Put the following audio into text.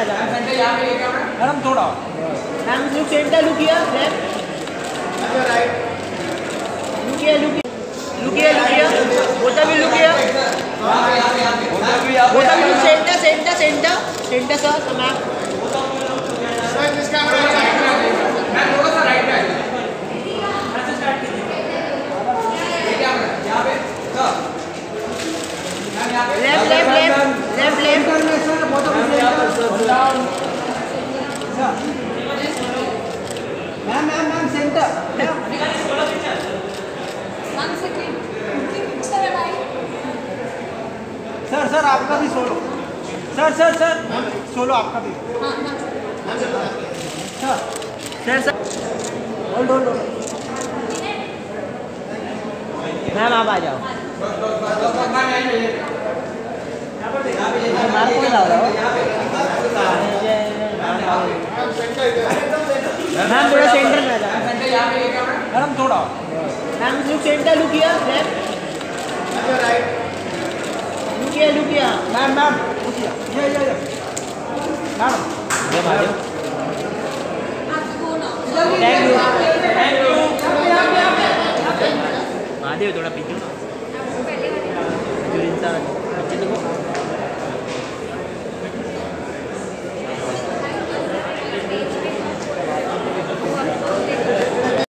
Madam थोड़ा। Ma'am look centre लुकिया left लुकिया लुकिया लुकिया बोता भी लुकिया बोता भी centre centre centre centre sir ma'am left left left left left ma'am ma'am ma'am centre One second. Picture है भाई. सर सर आपका भी solo sir sir sir solo आपका भी हाँ हाँ. Sir sir hold hold ma'am आप आ जाओ मैम थोड़ा सेंटर में आ जाओ मैडम थोड़ा ma'am look centre look here left look here look here ma'am ma'am ये ये ये मैडम जब आ जाओ ना. Thank you thank you Mahadev थोड़ा पीछे जुरिन सा पीछे देखो